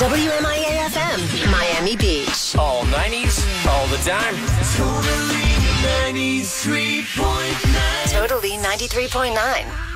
WMIAFM, Miami Beach. All 90s, all the time. Totally 93.9. Totally 93.9.